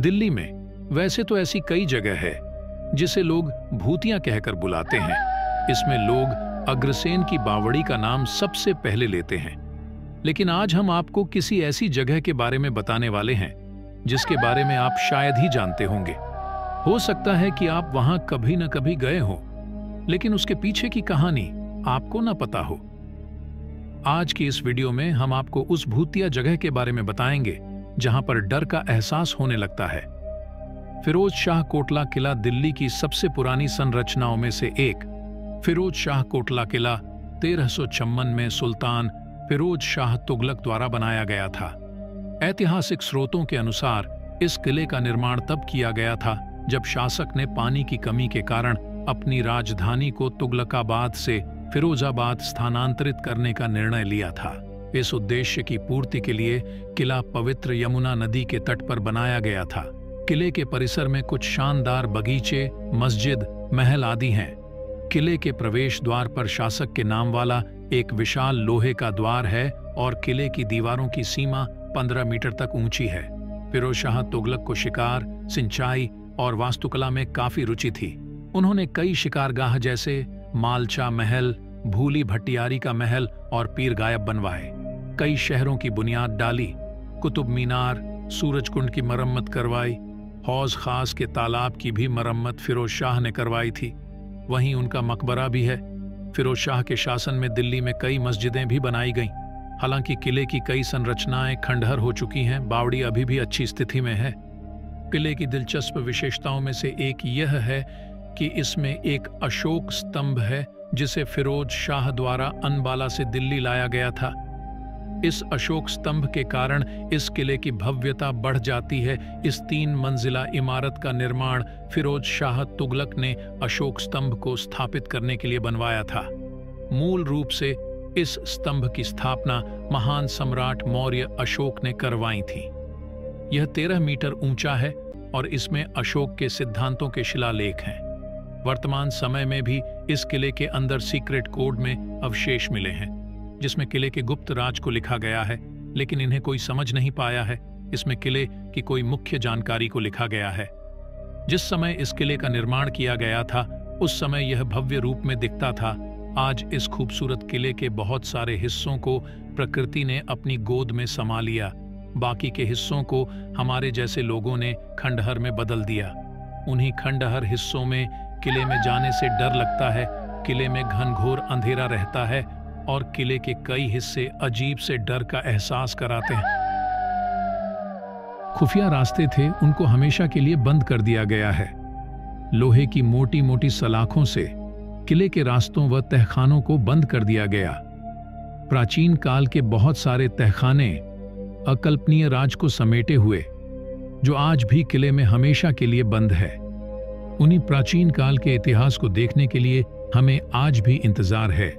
दिल्ली में, वैसे तो ऐसी कई जगह है, जिसे लोग भूतियाँ कहकर बुलाते हैं। इसमें लोग अग्रसेन की बावड़ी का नाम सबसे पहले लेते हैं। लेकिन आज हम आपको किसी ऐसी जगह के बारे में बताने वाले हैं, जिसके बारे में आप शायद ही जानते होंगे। हो सकता है कि आप वहाँ कभी न कभी गए हो, लेकिन उसके पीछे की कहानी आपको ना पता हो। आज की इस वीडियो में हम आपको उस भूतिया जगह के बारे में बताएँगे जहाँ पर डर का एहसास होने लगता है। फिरोज शाह कोटला किला दिल्ली की सबसे पुरानी संरचनाओं में से एक। फिरोज शाह कोटला किला तेरह में सुल्तान फिरोज शाह तुगलक द्वारा बनाया गया था। ऐतिहासिक स्रोतों के अनुसार इस किले का निर्माण तब किया गया था जब शासक ने पानी की कमी के कारण अपनी राजधानी को तुगलकाबाद से फिरोजाबाद स्थानांतरित करने का निर्णय लिया था। इस उद्देश्य की पूर्ति के लिए किला पवित्र यमुना नदी के तट पर बनाया गया था। किले के परिसर में कुछ शानदार बगीचे, मस्जिद, महल आदि हैं। किले के प्रवेश द्वार पर शासक के नाम वाला एक विशाल लोहे का द्वार है और किले की दीवारों की सीमा पंद्रह मीटर तक ऊँची है। फिरोज शाह तुगलक को शिकार, सिंचाई और वास्तुकला में काफ़ी रुचि थी। उन्होंने कई शिकारगाह जैसे मालचा महल, भूली भट्टियारी का महल और पीर गायब बनवाए। कई शहरों की बुनियाद डाली, कुतुब मीनार सूरजकुंड की मरम्मत करवाई, हौज खास के तालाब की भी मरम्मत फिरोज शाह ने करवाई थी। वहीं उनका मकबरा भी है। फिरोज शाह के शासन में दिल्ली में कई मस्जिदें भी बनाई गईं। हालाँकि किले की कई संरचनाएँ खंडहर हो चुकी हैं, बावड़ी अभी भी अच्छी स्थिति में है। किले की दिलचस्प विशेषताओं में से एक यह है कि इसमें एक अशोक स्तंभ है, जिसे फिरोज शाह द्वारा अनबाला से दिल्ली लाया गया था। इस अशोक स्तंभ के कारण इस किले की भव्यता बढ़ जाती है। इस तीन मंजिला इमारत का निर्माण फिरोज शाह तुगलक ने अशोक स्तंभ को स्थापित करने के लिए बनवाया था। मूल रूप से इस स्तंभ की स्थापना महान सम्राट मौर्य अशोक ने करवाई थी। यह तेरह मीटर ऊँचा है और इसमें अशोक के सिद्धांतों के शिलालेख हैं। वर्तमान समय में भी इस किले के अंदर सीक्रेट कोड में अवशेष मिले हैं। जिसमें किले के गुप्त राज को लिखा गया है, लेकिन इन्हें कोई समझ नहीं पाया है। इसमें किले की कोई मुख्य जानकारी को लिखा गया है। जिस समय इस किले का निर्माण किया गया था, उस समय यह भव्य रूप में दिखता था। आज इस खूबसूरत किले के बहुत सारे हिस्सों को प्रकृति ने अपनी गोद में समा लिया। बाकी के हिस्सों को हमारे जैसे लोगों ने खंडहर में बदल दिया। उन्हीं खंडहर हिस्सों में किले में जाने से डर लगता है। किले में घनघोर अंधेरा रहता है और किले के कई हिस्से अजीब से डर का एहसास कराते हैं। खुफिया रास्ते थे, उनको हमेशा के लिए बंद कर दिया गया है। लोहे की मोटी मोटी सलाखों से किले के रास्तों व तहखानों को बंद कर दिया गया। प्राचीन काल के बहुत सारे तहखाने अकल्पनीय राज को समेटे हुए, जो आज भी किले में हमेशा के लिए बंद है। उन्हीं प्राचीन काल के इतिहास को देखने के लिए हमें आज भी इंतज़ार है।